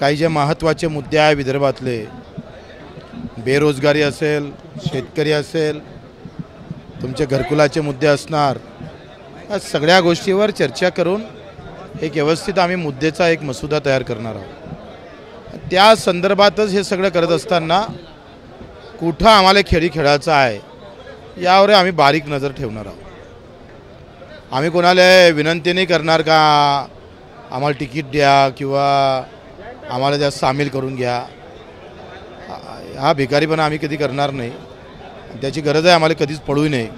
काही जे महत्त्वाचे मुद्दे आहे विदर्भातले बेरोजगारी असेल शेतकरी असेल तुमचे घरकुलाचे मुद्दे असणार या सगळ्या गोष्टीवर चर्चा करून एक व्यवस्थित आम्ही मुद्देचा एक मसुदा तयार करणार आहोत. त्या संदर्भातच हे सगळं करत असताना कुठं आम्हाला खेळी खेळायचं आहे यावर आम्ही बारीक नजर ठेवणार आहोत. आम्ही कोणाला विनंती नाही करणार का आम्हाला तिकीट द्या किंवा आम्हाला त्यात सामील करून घ्या. हा- भिकारीपणा आम्ही कधी करणार नाही. त्याची गरज आहे आम्हाला कधीच पडू नये.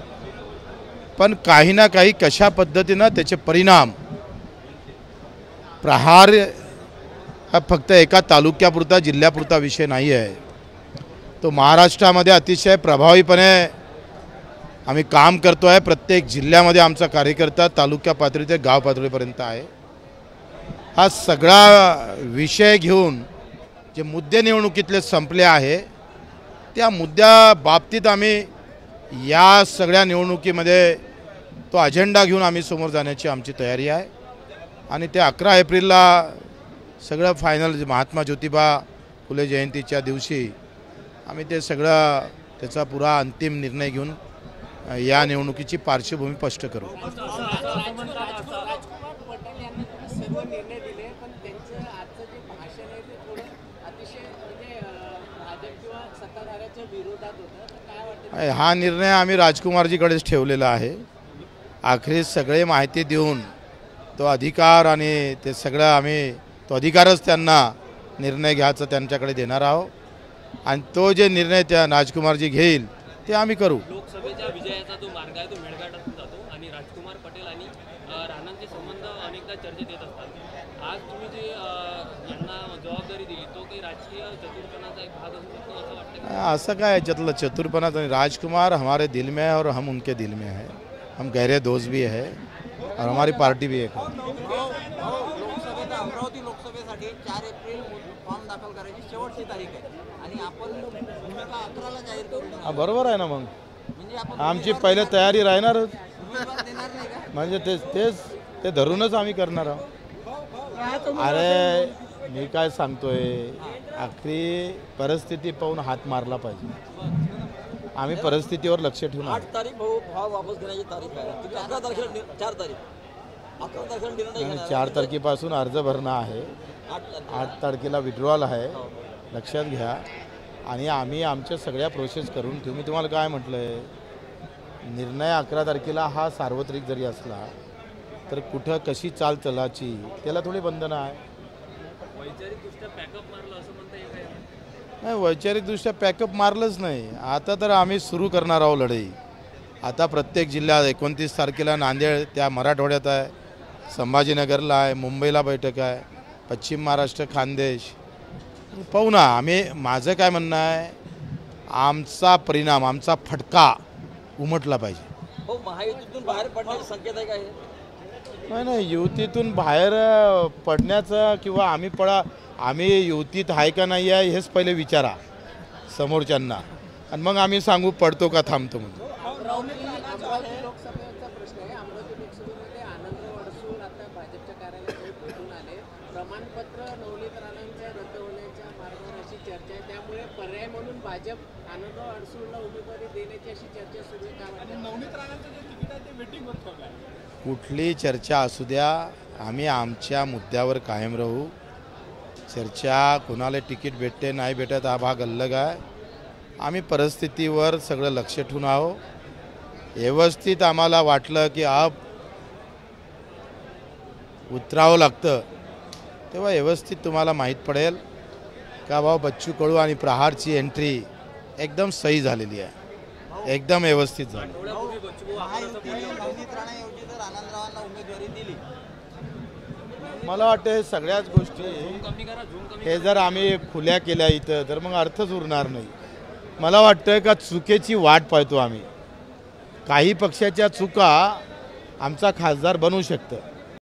पण काही ना काही कशा पद्धतीनं त्याचे परिणाम प्रहार हा फक्त एका तालुक्यापुरता जिल्ह्यापुरता विषय नाही आहे. तो महाराष्ट्रामध्ये अतिशय प्रभावीपणे आम्ही काम करतो आहे प्रत्येक जिल्ह्यामध्ये आमचा कार्यकर्ता तालुक्या पातळी ते गाव पातळीपर्यंत आहे. हा सगळा विषय घेऊन जे मुद्दे निवडणुकीतले संपले आहे त्या मुद्द्या बाबतीत आम्ही या सगळ्या निवडणुकीमध्ये तो अजेंडा घेऊन आम्ही समोर जाण्याची आमची तयारी आहे. आणि ते अकरा एप्रिलला सगळं फायनल महात्मा ज्योतिबा फुले जयंतीच्या दिवशी आम्ही ते सगळं त्याचा पुरा अंतिम निर्णय घेऊन या निवडणुकीची पार्श्वभूमी स्पष्ट करू. निर्णय दिले पण त्यांचं आजचं जे भाषण आहे ते थोडं अतिशय म्हणजे भाजप किंवा सत्ताधाऱ्याच्या विरोधात होतं. काय वाटतं हा निर्णय आम्ही राजकुमारजीकडेच ठेवलेला आहे. आखरी सगळे माहिती देऊन तो अधिकार आणि ते सगळं आम्ही तो अधिकारच त्यांना निर्णय घ्यायचा त्यांच्याकडे देणार आहोत. आणि तो जे निर्णय त्या राजकुमारजी घेईल ते आम्ही करू. लोकसभेच्या विजयाचा जो मार्ग आहे तो आणि राजकुमार पटेल आणि राणांचे संबंध अनेकदा चर्चेत येत असतात. आज तुम्ही जे यांना जबाबदारी दिली तो काही राजकीय चतुरपणाचा एक भाग असू शकतो असं वाटतं का? असं काय याच्यातलं चतुरपणा तो- राजकुमार हमारे दिल में है और हम उनके दिल में है. हम गहरे दोस्त भी है और हमारी पार्टी भी एक है. अमरावती लोकसभेसाठी चार एप्रिल फॉर्म दाखल करायची शेवटची तारीख आहे. आणि आपण भूमिका अकराला जाहीर करू बरोबर आहे ना मग. आमची पहिले तयारी राहणारच. म्हणजे तेच तेच ते धरूनच आम्ही करणार आहोत. अरे मी काय सांगतोय? आखरी परिस्थिती पाहून हात मारला पाहिजे. आम्ही परिस्थितीवर लक्ष ठेवून आहोत. आठ तारीख भाऊ भाव वापस घेण्याची तारीख आहे. तुम्ही अकरा तारखेला चार तारीख. अकरा तारखेला निर्णय चार तारखेपासून अर्ज भरणं आहे. आठ तारीख आठ तारखेला विड्रॉल आहे. लक्षात घ्या. आणि आम्ही आमच्या सगळ्या प्रोसेस करून ठेवू. मी तुम्हाला काय म्हटलं आहे निर्णय अकरा तारखेला हा सार्वत्रिक जरी असला तर कुठं कशी चाल चलाची त्याला थोडी बंधनं आहे? नाही वैचारिकदृष्ट्या पॅकअप मारलंच नाही. आता तर आम्ही सुरू करणार आहोत लढाई. आता प्रत्येक जिल्ह्यात एकोणतीस तारखेला नांदेड त्या मराठवाड्यात आहे. संभाजीनगरला आहे मुंबईला बैठक आहे. पश्चिम महाराष्ट्र खानदेश. पाहू ना आम्ही माझं काय म्हणणं आहे आमचा परिणाम आमचा फटका उमटला पाहिजे. हो महायुतीतून बाहेर पडण्याचे संकेत आहे का हे? नाही नाही युतीतून बाहेर अ, पडण्याचं किंवा आम्ही पडा आम्ही युतीत आहे का नाही आहे हेच पहिले विचारा समोरच्यांना. आणि मग आम्ही सांगू पडतो का थांबतो म्हणून. अमरावती अमरावती लोकसभेचा प्रश्न आहे अमरावती लोकसभेमध्ये आनंद वडसूळ आता भाजपच्या कार्यालयात भेटून आले प्रमाणपत्र मार्गावर अशी चर्चा आहे. त्यामुळे पर्याय म्हणून भाजप आनंद अडसूळला उमेदवारी देण्याची अशी चर्चा सुरू आहे. काय वाटतं? कुठली चर्चा असू द्या आम्ही आमच्या मुद्द्यावर कायम राहू. चर्चा कोणाला तिकीट भेटते नाही भेटत हा भाग अलग आहे. आम्ही परिस्थितीवर सगळं लक्ष ठेवून आहो व्यवस्थित आम्हाला वाटलं की अब उतरावं लागतं. तेव्हा व्यवस्थित तुम्हाला माहीत पडेल. का भाऊ बच्चू कडू आणि प्रहारची एंट्री एकदम सही झालेली आहे. एकदम व्यवस्थित झाली. मला वाटतं हे सगळ्याच गोष्टी हे जर आम्ही खुल्या केल्या इथं तर मग अर्थच उरणार नाही. मला वाटतं का चुकीची वाट पाहतो आम्ही. काही पक्षाच्या चुका आमचा खासदार बनवू शकतं.